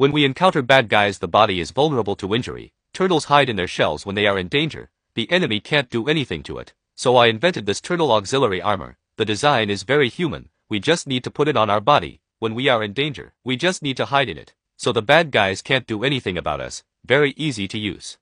When we encounter bad guys the body is vulnerable to injury, turtles hide in their shells when they are in danger, the enemy can't do anything to it. So I invented this turtle auxiliary armor, the design is very human, we just need to put it on our body, when we are in danger, we just need to hide in it. So the bad guys can't do anything about us, very easy to use.